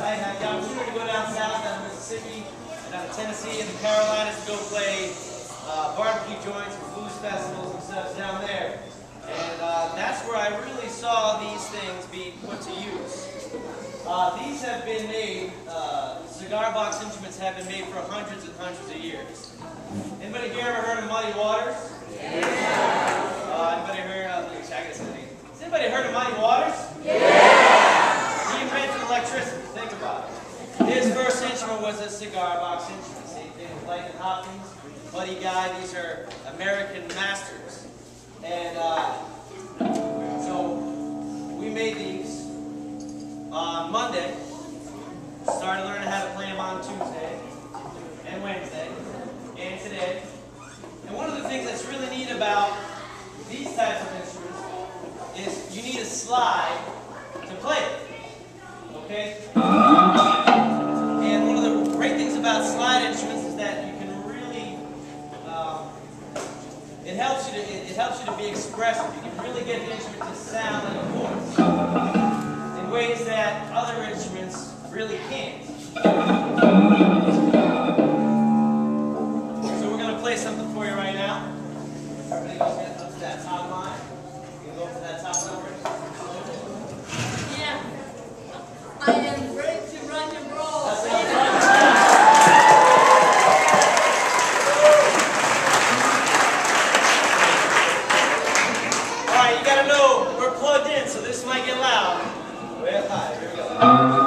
I was going to go down south, down to Mississippi, down to Tennessee, and the Carolinas to go play uh, barbecue joints and blues festivals and stuff down there. And uh, that's where I really saw these things being put to use. Uh, these have been made, uh, cigar box instruments have been made for hundreds and hundreds of years. Anybody here ever heard of Muddy Waters? Yeah. Uh, anybody heard of, I gotta say, has anybody heard of Muddy Waters? Yeah. Electricity, think about it. His first instrument was a cigar box instrument. Same thing with Lightning Hopkins, Buddy Guy, these are American masters. And uh, so we made these on Monday. Started learning how to play them on Tuesday and Wednesday and today. And one of the things that's really neat about these types of instruments is you need a slide. Okay? And one of the great things about slide instruments is that you can really um, it helps you to it, it helps you to be expressive. You can really get the instrument to sound like a voice in ways that other instruments really can't. might get loud. Well, hi, here we go. Um,